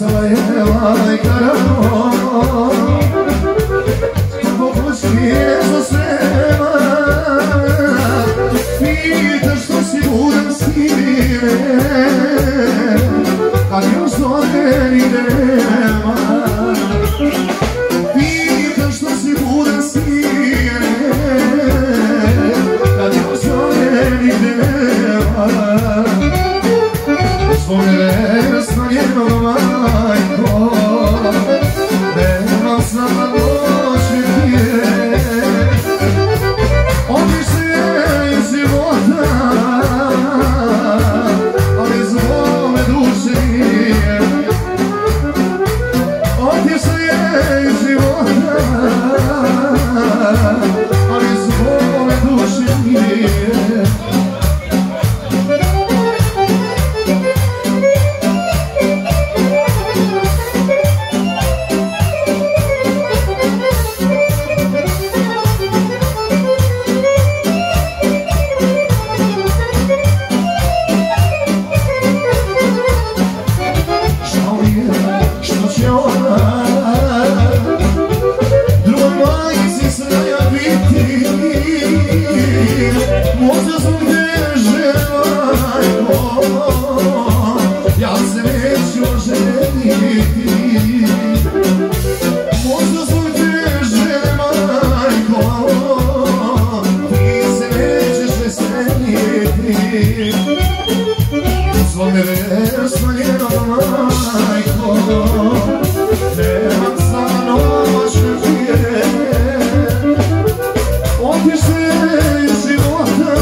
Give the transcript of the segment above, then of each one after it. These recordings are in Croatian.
Nastala je lajka rano Pomoći je za svema Pitaš što si budan sine Kad još zove ide you. Zlo me vesmjeno majko Nemam za noć žije Otište iz života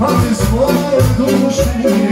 Ali zbog duši